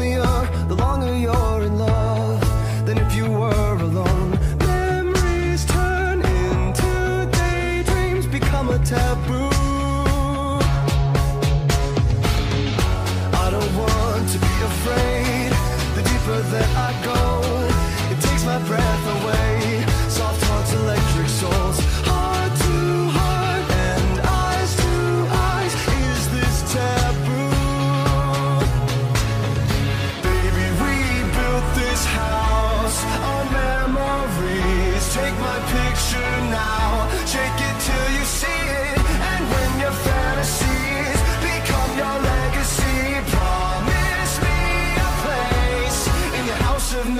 lonelier the longer you're in love than if you were alone. Memories turn into daydreams, become a taboo. I don't want to be afraid. The deeper that I go.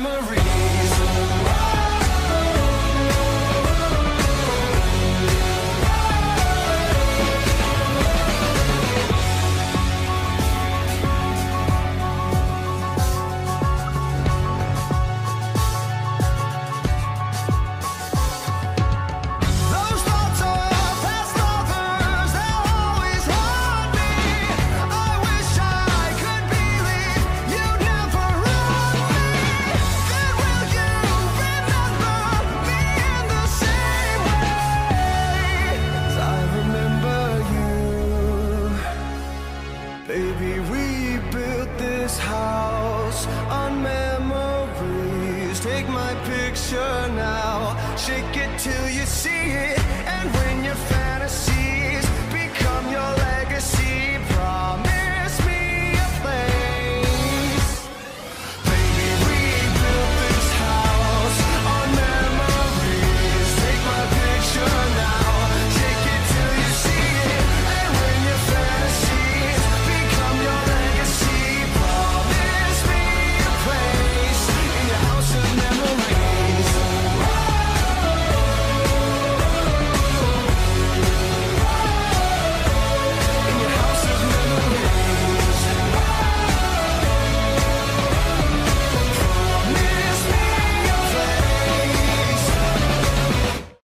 memories. Take my picture now, shake it till you see it.